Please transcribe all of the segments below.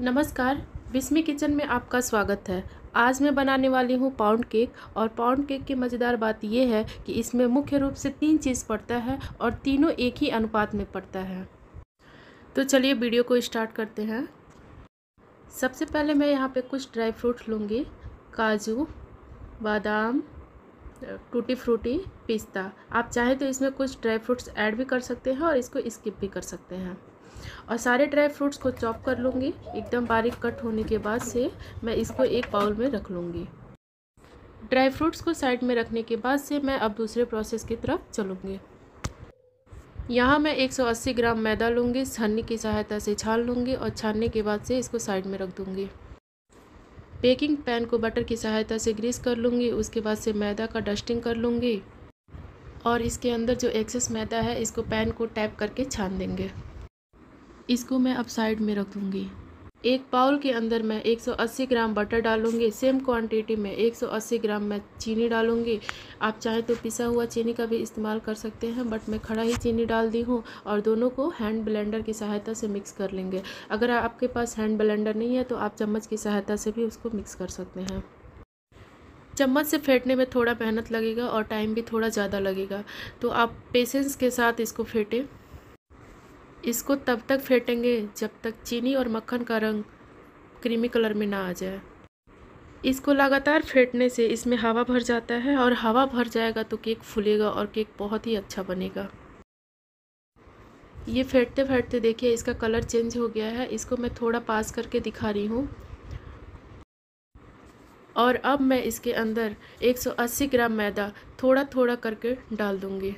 नमस्कार बिस्मी किचन में आपका स्वागत है। आज मैं बनाने वाली हूँ पाउंड केक और पाउंड केक की मज़ेदार बात यह है कि इसमें मुख्य रूप से तीन चीज़ पड़ता है और तीनों एक ही अनुपात में पड़ता है। तो चलिए वीडियो को स्टार्ट करते हैं। सबसे पहले मैं यहाँ पे कुछ ड्राई फ्रूट लूँगी। काजू, बादाम, टूटी फ्रूटी, पिस्ता। आप चाहें तो इसमें कुछ ड्राई फ्रूट्स ऐड भी कर सकते हैं और इसको स्किप भी कर सकते हैं। और सारे ड्राई फ्रूट्स को चॉप कर लूँगी। एकदम बारीक कट होने के बाद से मैं इसको एक बाउल में रख लूँगी। ड्राई फ्रूट्स को साइड में रखने के बाद से मैं अब दूसरे प्रोसेस की तरफ़ चलूँगी। यहाँ मैं 180 ग्राम मैदा लूँगी, छन्नी की सहायता से छान लूँगी और छानने के बाद से इसको साइड में रख दूँगी। बेकिंग पैन को बटर की सहायता से ग्रीस कर लूँगी, उसके बाद से मैदा का डस्टिंग कर लूँगी और इसके अंदर जो एक्सेस मैदा है, इसको पैन को टैप करके छान देंगे। इसको मैं अब साइड में रख दूँगी। एक बाउल के अंदर मैं 180 ग्राम बटर डालूँगी। सेम क्वांटिटी में 180 ग्राम मैं चीनी डालूँगी। आप चाहें तो पिसा हुआ चीनी का भी इस्तेमाल कर सकते हैं बट मैं खड़ा ही चीनी डाल दी हूँ और दोनों को हैंड ब्लेंडर की सहायता से मिक्स कर लेंगे। अगर आपके पास हैंड ब्लेंडर नहीं है तो आप चम्मच की सहायता से भी उसको मिक्स कर सकते हैं। चम्मच से फेंटने में थोड़ा मेहनत लगेगा और टाइम भी थोड़ा ज़्यादा लगेगा। तो आप पेशेंस के साथ इसको फेंटें। इसको तब तक फेंटेंगे जब तक चीनी और मक्खन का रंग क्रीमी कलर में ना आ जाए। इसको लगातार फेंटने से इसमें हवा भर जाता है और हवा भर जाएगा तो केक फूलेगा और केक बहुत ही अच्छा बनेगा। ये फेंटते फेंटते देखिए इसका कलर चेंज हो गया है। इसको मैं थोड़ा पास करके दिखा रही हूँ। और अब मैं इसके अंदर 180 ग्राम मैदा थोड़ा थोड़ा करके डाल दूँगी।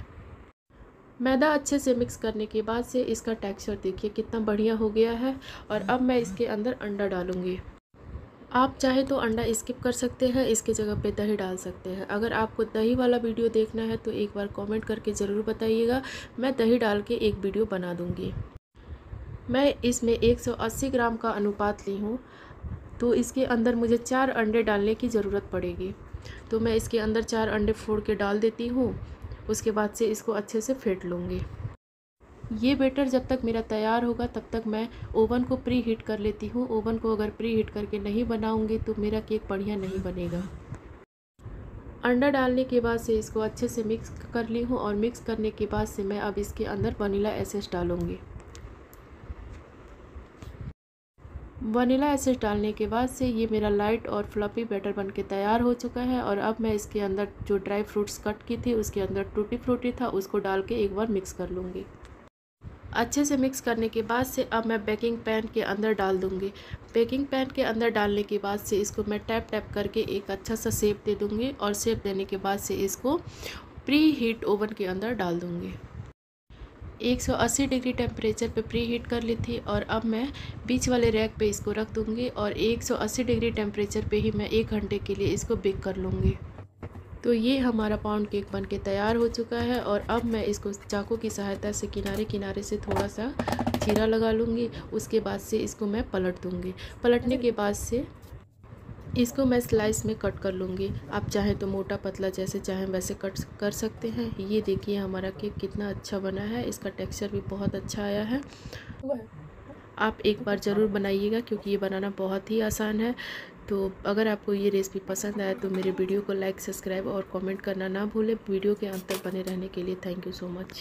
मैदा अच्छे से मिक्स करने के बाद से इसका टेक्सचर देखिए कितना बढ़िया हो गया है और अब मैं इसके अंदर अंडा डालूँगी। आप चाहे तो अंडा स्किप कर सकते हैं, इसके जगह पे दही डाल सकते हैं। अगर आपको दही वाला वीडियो देखना है तो एक बार कमेंट करके ज़रूर बताइएगा, मैं दही डाल के एक वीडियो बना दूँगी। मैं इसमें 180 ग्राम का अनुपात ली हूँ तो इसके अंदर मुझे चार अंडे डालने की ज़रूरत पड़ेगी। तो मैं इसके अंदर चार अंडे फोड़ के डाल देती हूँ उसके बाद से इसको अच्छे से फेंट लूँगी। ये बेटर जब तक मेरा तैयार होगा, तब तक मैं ओवन को प्री हीट कर लेती हूँ। ओवन को अगर प्री हीट करके नहीं बनाऊँगी तो मेरा केक बढ़िया नहीं बनेगा। अंडा डालने के बाद से इसको अच्छे से मिक्स कर ली हूँ और मिक्स करने के बाद से मैं अब इसके अंदर वनीला एसेस डालूँगी। वनीला एसेस डालने के बाद से ये मेरा लाइट और फ्लपी बैटर बन के तैयार हो चुका है और अब मैं इसके अंदर जो ड्राई फ्रूट्स कट की थी, उसके अंदर टूटी फ्रूटी था, उसको डाल के एक बार मिक्स कर लूँगी। अच्छे से मिक्स करने के बाद से अब मैं बेकिंग पैन के अंदर डाल दूँगी। बेकिंग पैन के अंदर डालने के बाद से इसको मैं टैप टैप करके एक अच्छा सा सेप दे दूँगी और सेप देने के बाद से इसको प्री हीट ओवन के अंदर डाल दूँगी। 180 डिग्री टेम्परेचर पे प्री हीट कर ली थी और अब मैं बीच वाले रैक पे इसको रख दूँगी और 180 डिग्री टेम्परेचर पे ही मैं एक घंटे के लिए इसको बेक कर लूँगी। तो ये हमारा पाउंड केक बन के तैयार हो चुका है और अब मैं इसको चाकू की सहायता से किनारे किनारे से थोड़ा सा चीरा लगा लूँगी, उसके बाद से इसको मैं पलट दूँगी। पलटने के बाद से इसको मैं स्लाइस में कट कर लूँगी। आप चाहें तो मोटा पतला जैसे चाहें वैसे कट कर सकते हैं। ये देखिए हमारा केक कितना अच्छा बना है। इसका टेक्सचर भी बहुत अच्छा आया है। आप एक बार ज़रूर बनाइएगा क्योंकि ये बनाना बहुत ही आसान है। तो अगर आपको ये रेसिपी पसंद आए तो मेरे वीडियो को लाइक सब्सक्राइब और कमेंट करना ना भूलें। वीडियो के अंत तक बने रहने के लिए थैंक यू सो मच